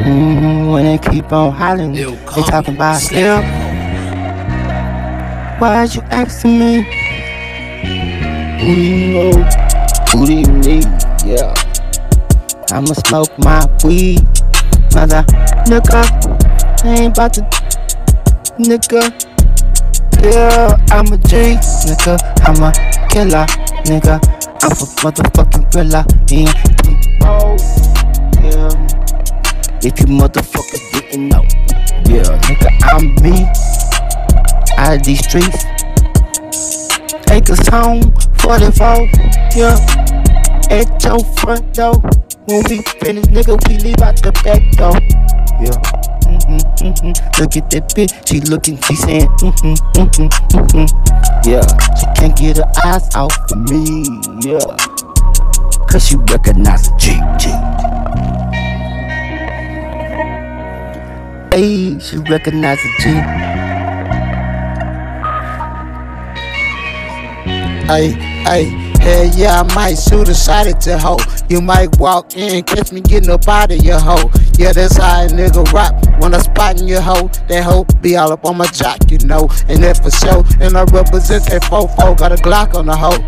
Mm-hmm, when they keep on hollering, they talking about Slim. Why'd you asking me? Who do you know? Who do you need? Yeah. I'ma smoke my weed. Mother nigga. I ain't about to nigga. Yeah, I'm a G, nigga. I'm a killer, nigga. I'm a motherfucking thriller. Yeah. If you motherfuckers didn't know, yeah, nigga, I'm me. Out of these streets. Acres home, 44, yeah. At your front door. When we finish, nigga, we leave out the back door. Yeah. Mm-hmm, mm-hmm. Look at that bitch, she looking, she saying, mm-hmm, mm-hmm, mm-hmm. Yeah, she can't get her eyes off of me, yeah. Cause she recognize a G, G. Hey, she recognize a G. Hey, hey, hell yeah, I might shoot a shot at your hoe. You might walk in, catch me getting up out of your hoe. Yeah, that's how a nigga rock. When I spot in your hoe, that hoe be all up on my jock, you know. And that for sure. And I represent that fofo, got a Glock on the hoe.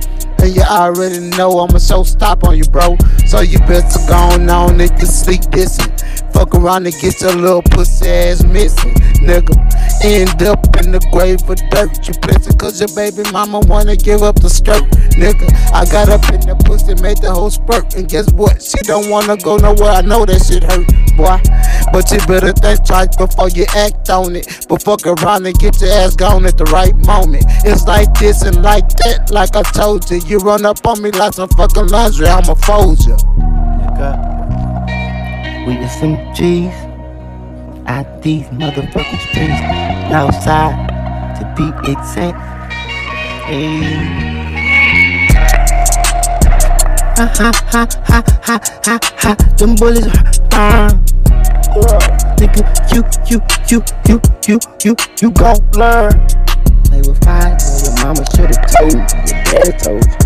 And you already know I'ma show stop on you, bro. So you better go on, you sleep dissing. Fuck around and get your little pussy ass missing, nigga. End up in the grave for dirt. You pissing cause your baby mama wanna give up the skirt, nigga. I got up in the pussy, made the whole spurt. And guess what? She don't wanna go nowhere. I know that shit hurt, boy. But you better think twice before you act on it. But fuck around and get your ass gone at the right moment. It's like this and like that, like I told you. You run up on me like some fucking laundry, I'ma fold you. Nigga. We the some G's out these motherfucking streets. Outside, to be exact. Hey. Ha ha ha ha ha ha ha. Them bullets burn. Nigga, you, you, you, you, you, you, you gon' learn. Play with fire, your mama should've told you. Your daddy told you.